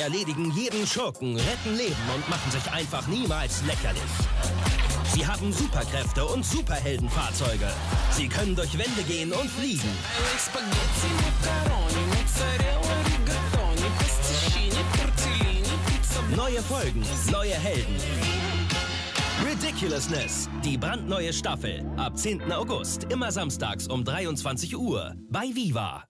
Sie erledigen jeden Schurken, retten Leben und machen sich einfach niemals lächerlich. Sie haben Superkräfte und Superheldenfahrzeuge. Sie können durch Wände gehen und fliegen. Neue Folgen, neue Helden. Ridiculousness, die brandneue Staffel. Ab 10. August, immer samstags um 23 Uhr bei Viva.